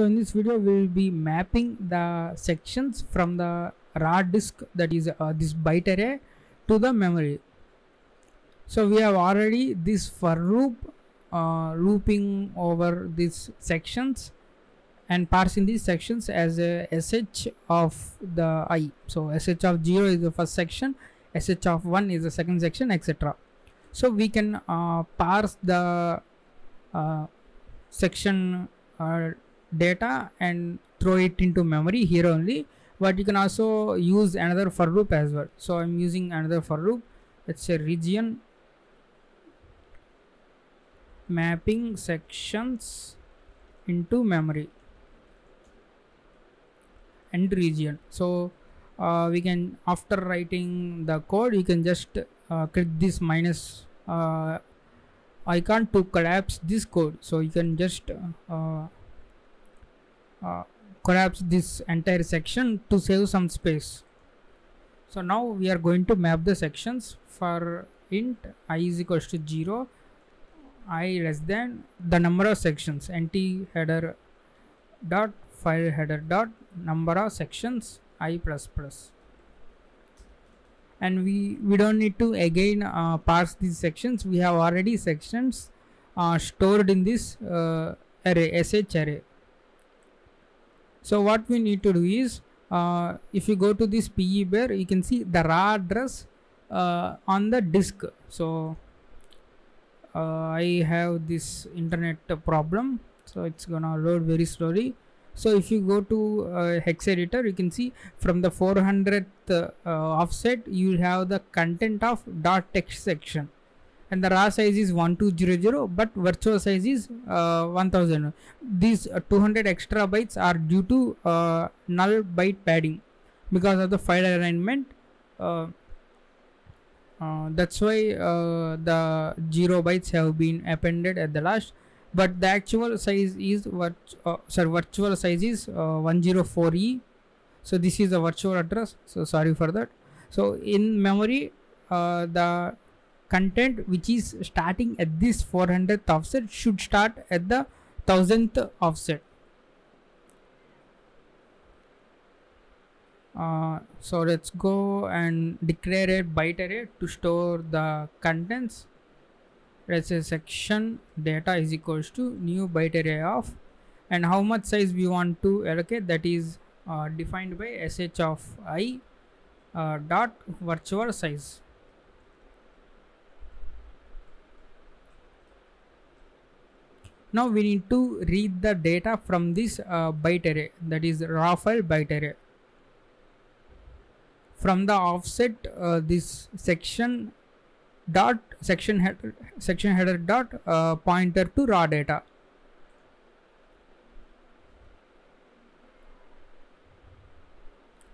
so in this video we will be mapping the sections from the raw disk that is uh, this byte array to the memory. So we have already this for loop uh, looping over these sections and parsing these sections as a sh of the i. So sh of 0 is the first section sh of 1 is the second section etc so we can uh, parse the uh, section uh, data and throw it into memory here only. But you can also use another for loop as well. So i'm using another for loop. Let's say region mapping sections into memory and region. So uh, we can after writing the code you can just uh, click this minus uh, icon to collapse this code. So you can just uh, collapse this entire section to save some space. So now we are going to map the sections for int i is equals to 0 i less than the number of sections nt header dot file header dot number of sections i plus plus. And we we don't need to again uh, parse these sections. We have already sections uh, stored in this uh, array sh array so what we need to do is uh, if you go to this pe bear you can see the raw address uh, on the disk. So uh, i have this internet problem. So it's gonna load very slowly. So if you go to uh, hex editor you can see from the 400th uh, offset you have the content of dot text section and the raw size is 1200 but virtual size is uh, 1000 these uh, 200 extra bytes are due to uh, null byte padding because of the file alignment uh, that's why the zero bytes have been appended at the last but the actual size is what uh, sorry virtual size is uh, 104e so this is the virtual address. So sorry for that. So in memory uh, the content which is starting at this 400th offset should start at the 1000th offset. Uh, so let's go and declare a byte array to store the contents. Let's say section data is equals to new byte array of and how much size we want to allocate that is uh, defined by sh of i uh, dot virtual size now we need to read the data from this uh, byte array that is raw file byte array from the offset uh, this section dot section header section header dot uh, pointer to raw data.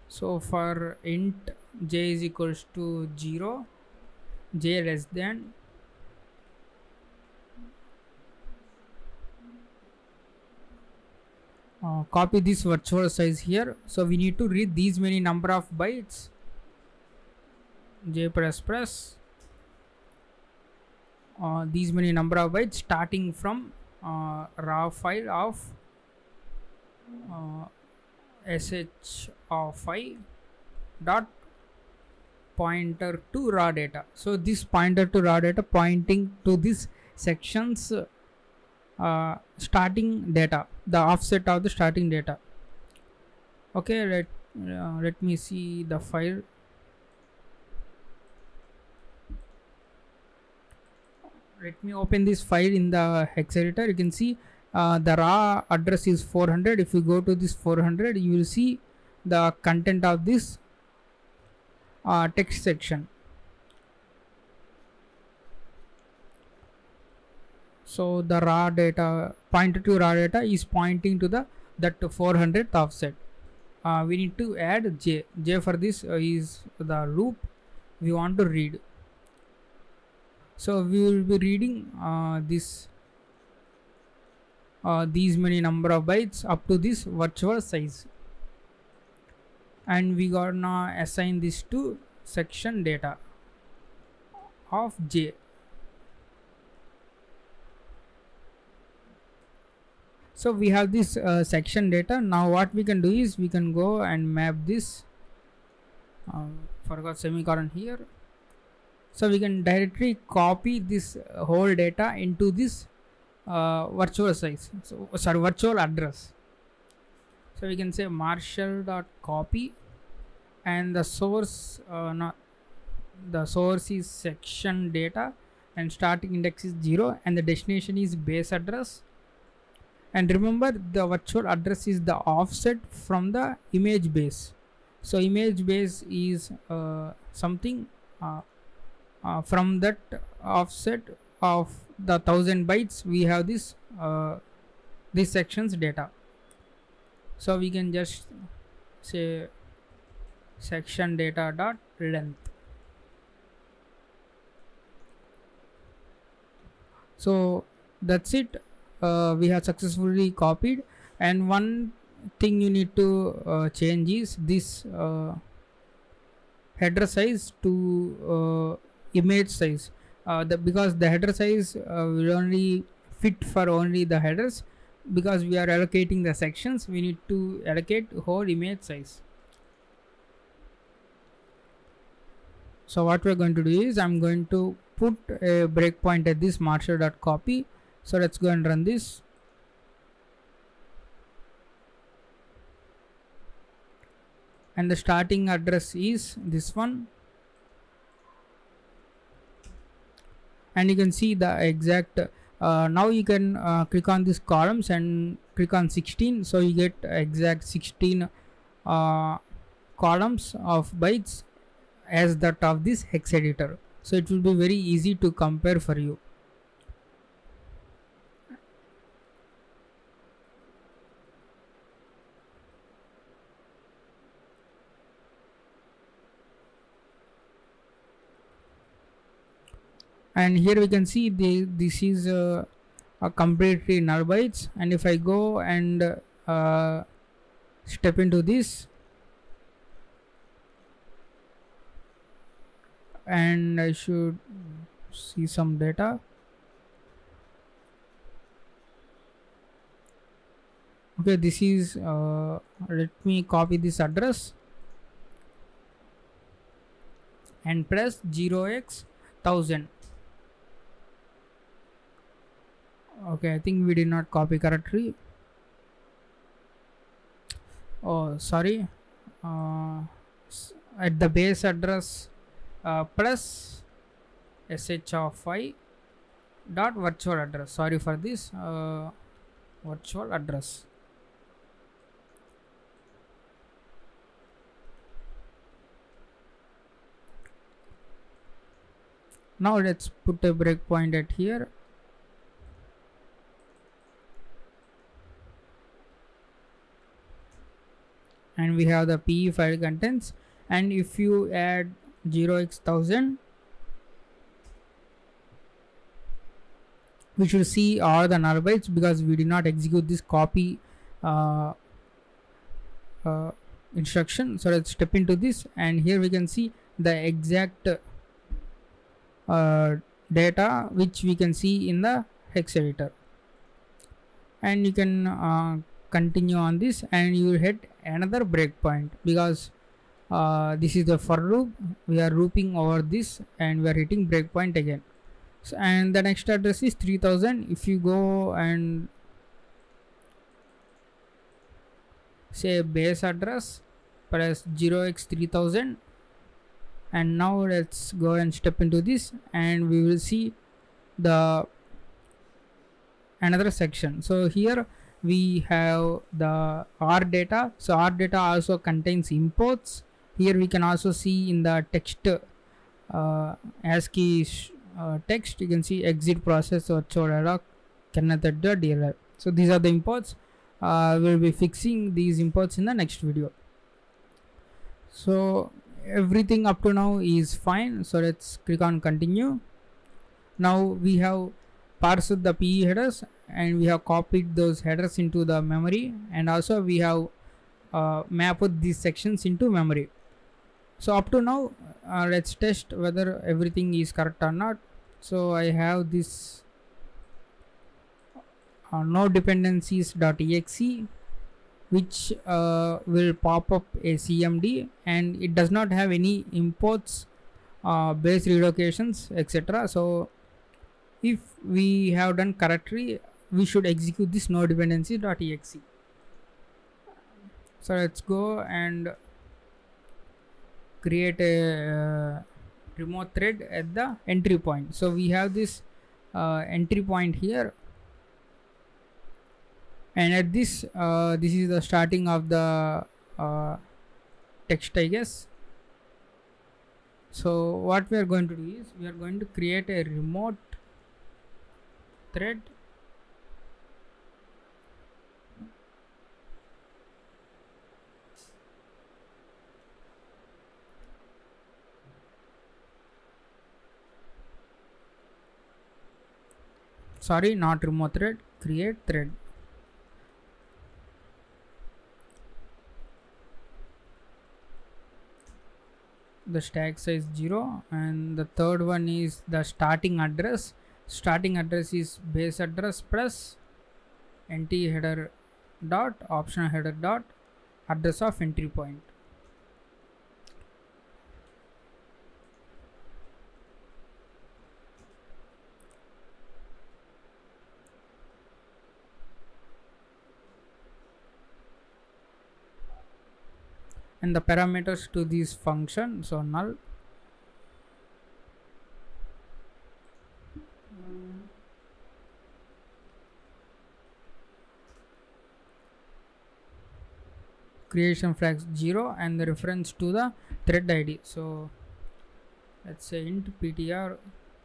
So for int j is equals to 0 j less than uh, copy this virtual size here. So we need to read these many number of bytes. J press press. Uh, these many number of bytes starting from uh, raw file of uh, sh of dot pointer to raw data. So this pointer to raw data pointing to this sections uh, starting data the offset of the starting data. Okay let uh, let me see the file. Let me open this file in the hex editor. You can see uh, the raw address is 400 if you go to this 400 you will see the content of this uh, text section so the raw data pointer to raw data is pointing to the that 400th offset uh, we need to add j j for this uh, is the loop we want to read. So we will be reading uh, this uh, these many number of bytes up to this virtual size. And we gonna assign this to section data of j so we have this uh, section data. Now what we can do is we can go and map this uh, forgot semicolon here. So we can directly copy this whole data into this uh, virtual size. So sorry virtual address. So we can say marshal dot copy and the source uh, not the source is section data. And starting index is 0 and the destination is base address and remember the virtual address is the offset from the image base. So image base is uh, something uh, uh, from that offset of the thousand bytes we have this uh, this sections data. So we can just say section data dot length. So that's it uh, we have successfully copied. And one thing you need to uh, change is this uh, header size to uh, image size. Uh, the, because the header size uh, will only fit for only the headers. Because we are allocating the sections we need to allocate whole image size. So what we're going to do is i'm going to put a breakpoint at this marshal.copy so let's go and run this. And the starting address is this one. And you can see the exact uh, now you can uh, click on these columns and click on 16 so you get exact 16 uh, columns of bytes as that of this hex editor. So it will be very easy to compare for you and here we can see the this is uh, a completely null bytes. And if I go and uh, step into this and I should see some data. Okay this is uh, let me copy this address and press 0x 1000 okay i think we did not copy correctly. Oh sorry. Uh, at the base address uh, plus sh of i dot virtual address. Sorry for this uh, virtual address. Now let's put a breakpoint at here and we have the PE file contents. And if you add 0x1000 we should see all the null bytes because we did not execute this copy uh, uh, instruction. So let's step into this. And here we can see the exact uh, data which we can see in the hex editor. And you can uh, continue on this and you will hit another breakpoint because uh, this is the for loop. We are looping over this and we are hitting breakpoint again. So, and the next address is 3000 if you go and say base address press 0x3000 and now let's go and step into this and we will see the another section. So here we have the R data. So R data also contains imports. Here we can also see in the text uh, ASCII uh, text, you can see exit process or Chodara DLL. So these are the imports. Uh, we'll be fixing these imports in the next video. So everything up to now is fine. So let's click on continue. Now we have parsed the PE headers and we have copied those headers into the memory and also we have uh, mapped these sections into memory. So up to now uh, let's test whether everything is correct or not. So I have this uh, no dependencies.exe which uh, will pop up a cmd and it does not have any imports uh, base relocations etc so if we have done correctly we should execute this no dependency.exe so let's go and create a uh, remote thread at the entry point. So we have this uh, entry point here. And at this uh, this is the starting of the uh, text I guess. So what we are going to do is we are going to create a remote thread sorry not remote thread create thread. The stack size 0 and the third one is the starting address. Starting address is base address plus nt header dot optional header dot address of entry point and the parameters to this function. So null. Creation flags 0 and the reference to the thread id so let's say int ptr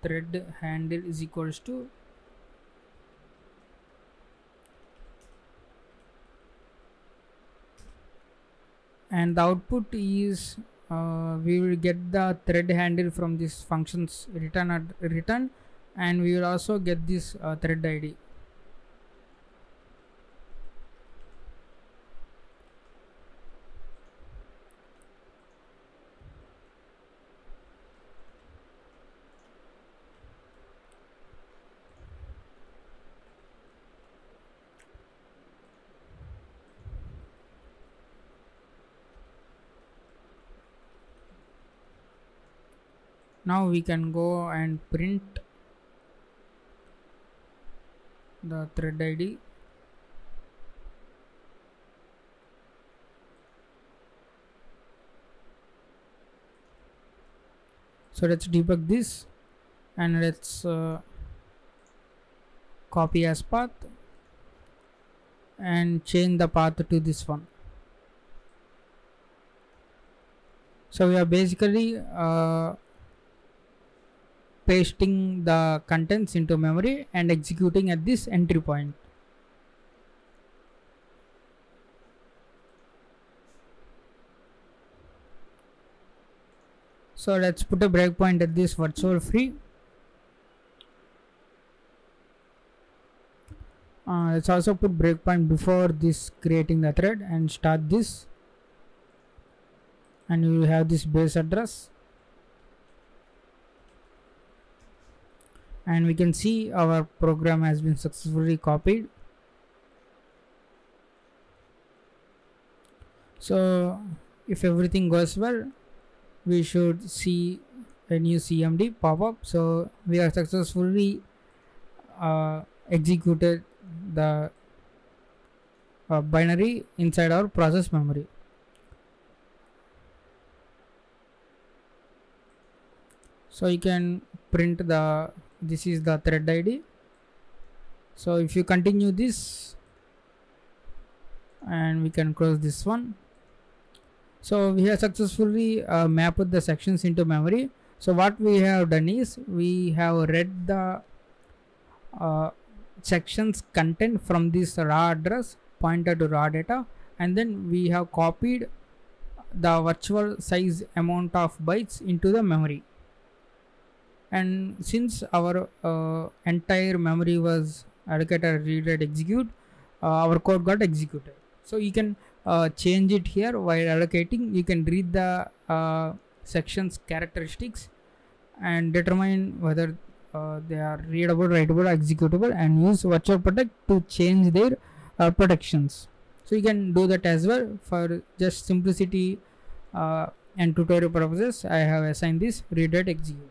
thread handle is equals to and the output is uh, we will get the thread handle from this functions return at return and we will also get this uh, thread id now we can go and print the thread id so let's debug this and let's uh, copy as path and change the path to this one. So we are basically uh, pasting the contents into memory and executing at this entry point. So let's put a breakpoint at this virtual free. Uh, let's also put breakpoint before this creating the thread and start this. And you have this base address and we can see our program has been successfully copied. So if everything goes well we should see a new cmd pop up. So we are successfully uh, executed the uh, binary inside our process memory. So you can print the this is the thread id so if you continue this and we can close this one. So we have successfully uh, mapped the sections into memory. So what we have done is we have read the uh, sections content from this raw address pointer to raw data and then we have copied the virtual size amount of bytes into the memory and since our uh, entire memory was allocated read write execute uh, our code got executed. So you can uh, change it here while allocating. You can read the uh, sections characteristics and determine whether uh, they are readable writable executable and use virtual protect to change their uh, protections. So you can do that as well. For just simplicity and tutorial purposes i have assigned this read write execute